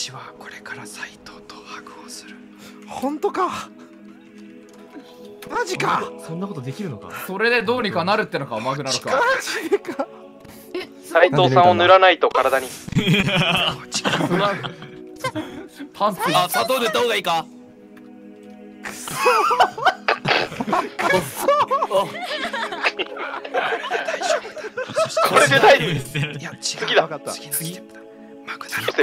私はこれから斎藤とハグをする。本当か？マジか？そんなことできるのか？それでどうにかなるってのかマグナロクは。マジでか？斉藤さんを塗らないと体に。パンツあ砂糖塗った方がいいか？これで大丈夫いや違う。次だ。次のステップだ。マグナロ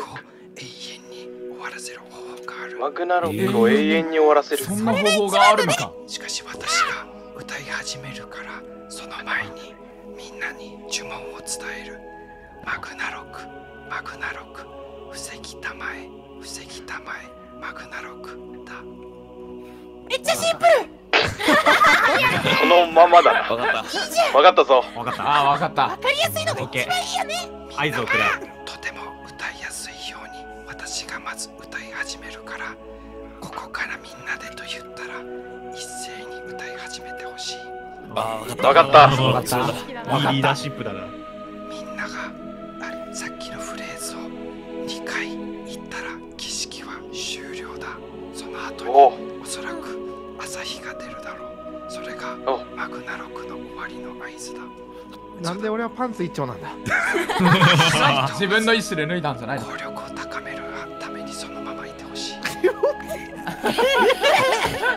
らせる方法がある。マグナロクを永遠に終わらせる。そんな方法があるのか。しかし私が歌い始めるからその前にみんなに呪文を伝える。マグナロクマグナロク防ぎたまえ防ぎたまえマグナロクだ。めっちゃシンプル。そのままだな。分かった。分かったぞ。分かった。ああ分かった。わかりやすいのが一番いいよね。合図をくれ私がまず歌い始めるからここからみんなでと言ったら一斉に歌い始めてほしい。あ分分かった。そうだいいリーダーシップだな。みんながあさっきのフレーズを2回言ったら儀式は終了だ。その後にお。おそらく朝日が出るだろう。それがお。マグナロクの終わりの合図だ。なんで俺はパンツ一丁なんだ。自分の意思で脱いだんじゃないの？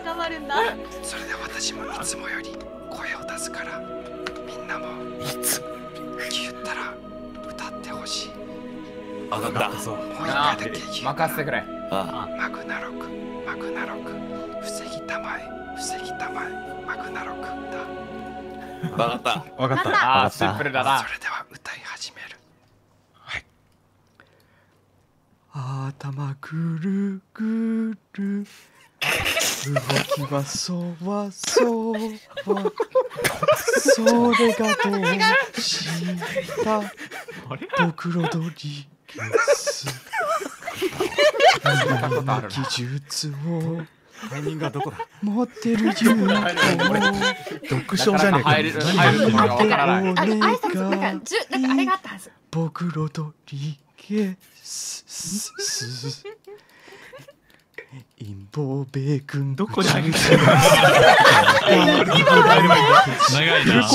頑張るんだそれで私もいつもより声を出すからみんなも言ったら歌ってほしい。分かった。そうもう一あ回だけ言う任せてくれ。あマグナロクマグナロク。防ぎたまえ防ぎたまえマグナロクだ。分かった。分かった。ああシンプルだな。それでは歌い始めるはい頭ぐるぐる。動きはそわそわ。それがどうした？ドクロドリゲス。技術をタイミングはどこだ？持ってる勇読書じゃねえか入る入る時がわからない。あ挨拶なんかじゅなんかあれがあったはず。ボクロドリゲス陰謀米軍どこで入るの長いフルコー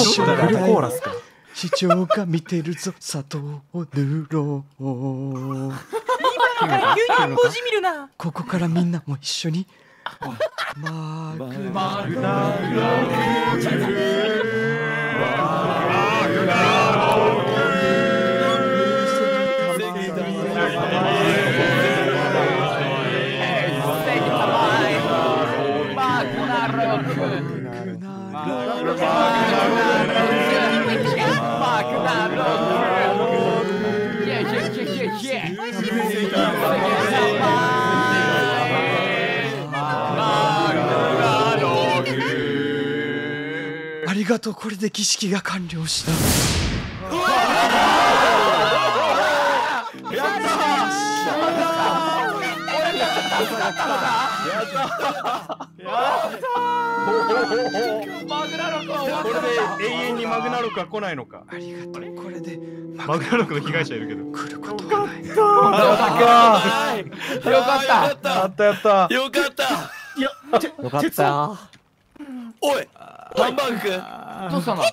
フルコーラスか市長が見てるぞ砂糖を塗ろう今から急に文字見るなここからみんなも一緒にマグマグマありがとうこれで儀式が完了したこれで永遠にマグナロクは来ないのか。ありがとうこれでマグナロクの被害者いるけど。来ることはない。よかった。よかった。やった。やった。よかった。よかった。おいハンバーグくんどうした。の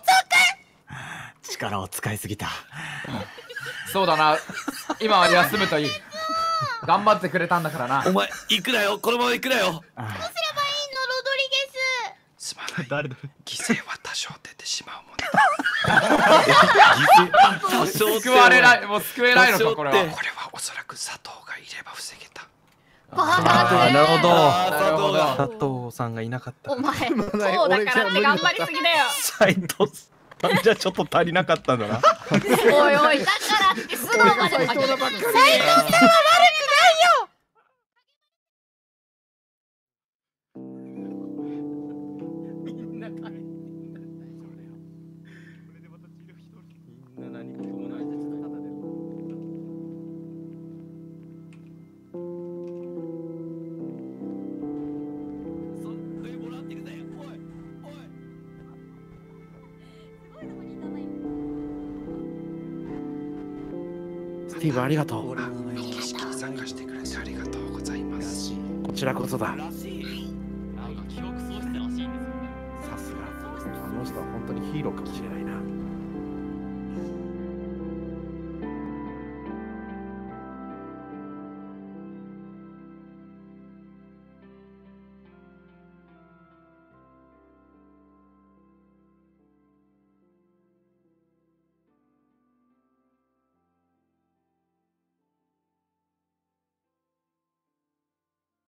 力を使いすぎた。そうだな今は休むといい頑張ってくれた。んだからなお前行くなよこのまま行くなよいいのロドリゲすまない。誰だ犠牲は多少出てしまうものだ。多 少救われない もう救えないのかこれは。これはおそらく砂糖がいれば防げた。なるほど。佐藤が佐藤さんがいなかった。お前そうだからって頑張りすぎだよ。斉藤さんじゃちょっと足りなかったんだなおいおいだからって素直まで斉藤さんはスティーブありがとう儀式参加してくれてありがとうございますこちらこそだ。さすが。あの人は本当にヒーローかもしれないな。